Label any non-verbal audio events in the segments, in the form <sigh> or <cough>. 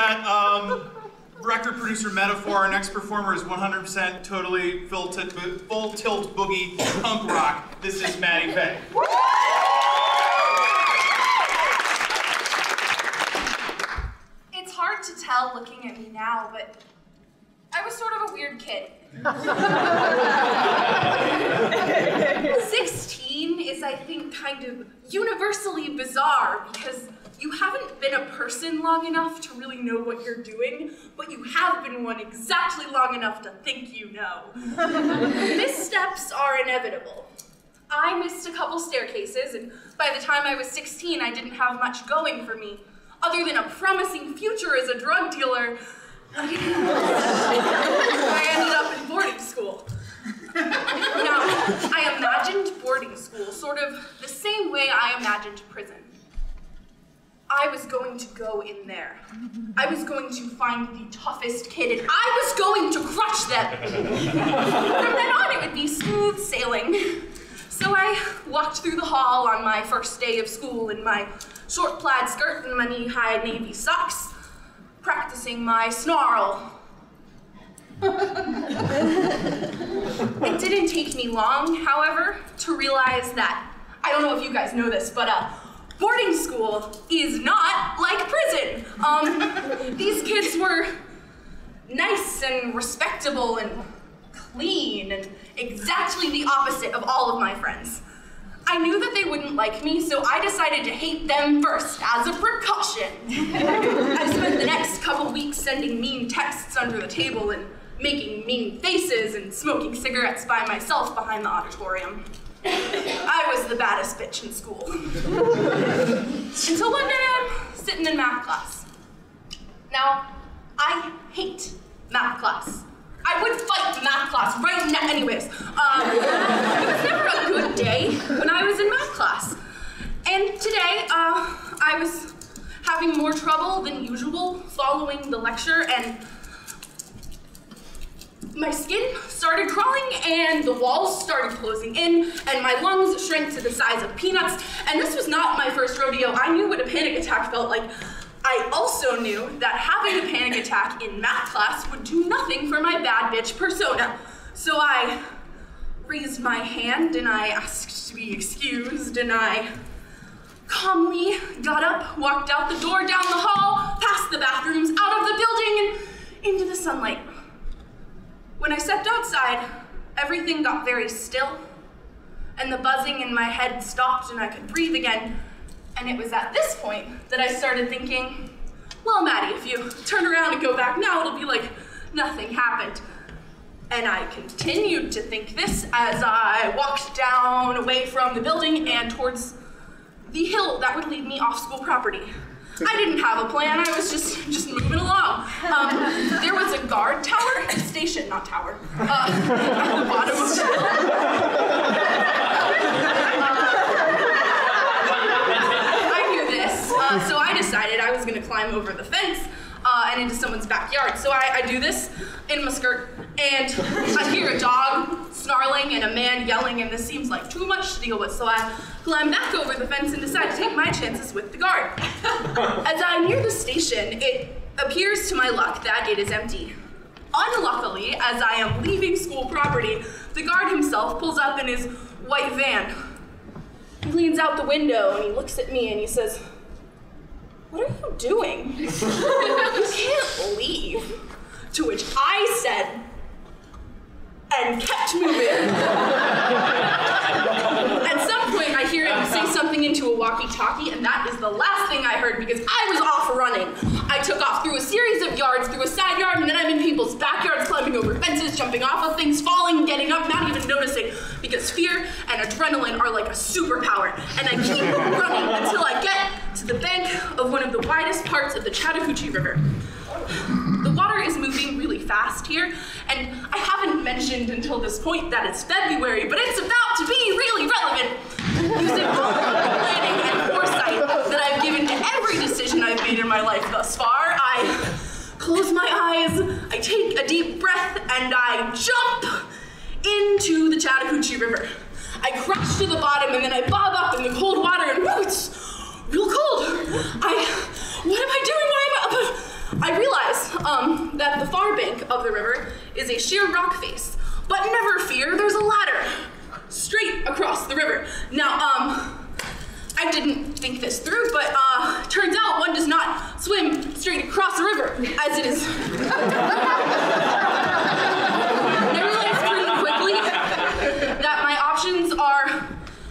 that um, record producer metaphor, our next performer is 100% totally full, t- full tilt boogie punk rock. This is Maddie Fay. It's hard to tell looking at me now, but I was sort of a weird kid. <laughs> 16 is, I think, kind of universally bizarre because you haven't been a person long enough to really know what you're doing, but you have been one exactly long enough to think you know. <laughs> Missteps are inevitable. I missed a couple staircases, and by the time I was 16, I didn't have much going for me, other than a promising future as a drug dealer. <laughs> to go in there. I was going to find the toughest kid and I was going to crush them. From then on, it would be smooth sailing. So I walked through the hall on my first day of school in my short plaid skirt and my knee high navy socks, practicing my snarl. it didn't take me long, however, to realize that I don't know if you guys know this, but uh, boarding school is not like prison. Um, <laughs> these kids were nice and respectable and clean and exactly the opposite of all of my friends. I knew that they wouldn't like me, so I decided to hate them first as a precaution. <laughs> I spent the next couple weeks sending mean texts under the table and making mean faces and smoking cigarettes by myself behind the auditorium. <laughs> I was the baddest bitch in school. <laughs> Until one day I'm sitting in math class. Now, I hate math class. I would fight math class right now, anyways. Um, <laughs> it was never a good day when I was in math class. And today, uh, I was having more trouble than usual following the lecture, and my skin started crawling and the walls started closing in and my lungs shrank to the size of peanuts. And this was not my first rodeo. I knew what a panic attack felt like. I also knew that having a panic attack in math class would do nothing for my bad bitch persona. So I raised my hand and I asked to be excused and I calmly got up, walked out the door, down the hall, past the bathrooms, out of the building, and into the sunlight. When I stepped outside, everything got very still, and the buzzing in my head stopped and I could breathe again. And it was at this point that I started thinking, well, Maddie, if you turn around and go back now, it'll be like nothing happened. And I continued to think this as I walked down away from the building and towards the hill that would lead me off school property. I didn't have a plan. I was just just moving along. Um, <coughs> station, not tower, uh, at the bottom of the hill. I knew this, uh, so I decided I was going to climb over the fence uh, and into someone's backyard. So I, I do this in my skirt, and I hear a dog snarling and a man yelling, and this seems like too much to deal with. So I climb back over the fence and decide to take my chances with the guard. <laughs> As I near the station, it appears to my luck that it is empty. Unluckily, as I am leaving school property, the guard himself pulls up in his white van. He leans out the window and he looks at me and he says, What are you doing? <laughs> you can't leave. To which I said, and kept moving. At some point, I hear him say something into a walkie talkie, and that is the last thing I heard because I was off running. I took off through a series of yards, through a side yard, and then I'm in jumping off of things, falling, getting up, not even noticing, because fear and adrenaline are like a superpower. And I keep <laughs> running until I get to the bank of one of the widest parts of the Chattahoochee River. The water is moving really fast here, and I haven't mentioned until this point that it's February, but it's about to be really relevant. Using all the planning and foresight that I've given to every decision I've made in my life thus far, I close my eyes, I take a deep breath, and I jump into the Chattahoochee River. I crash to the bottom, and then I bob up in the cold water, and whoo, it's real cold. I, what am I doing? Why am I? I realize um, that the far bank of the river is a sheer rock face, but never fear, there's a ladder straight across the river. Now, um, I didn't think this through, but uh, turns out one does not swim straight across the river, as it is. <laughs> And I realized pretty quickly that my options are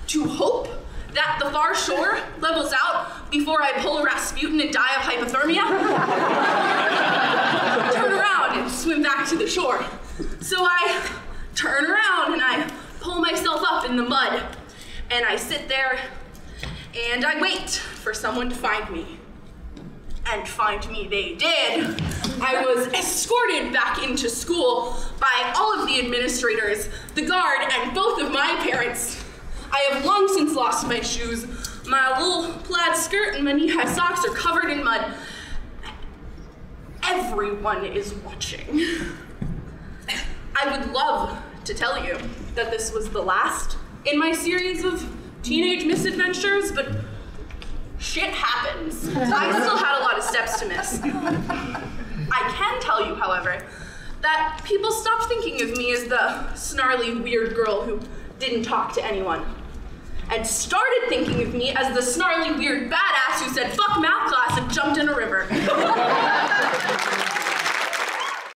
to hope that the far shore levels out before I pull a Rasputin and die of hypothermia, <laughs> turn around and swim back to the shore. So I turn around and I pull myself up in the mud, and I sit there and I wait for someone to find me. And find me they did. I was escorted back into school by all of the administrators, the guard, and both of my parents. I have long since lost my shoes. My little plaid skirt and my knee-high socks are covered in mud. Everyone is watching. I would love to tell you that this was the last in my series of teenage misadventures, but shit happens. I still had a lot of steps to miss. I can tell you, however, that people stopped thinking of me as the snarly, weird girl who didn't talk to anyone. And started thinking of me as the snarly, weird badass who said fuck math class and jumped in a river. <laughs>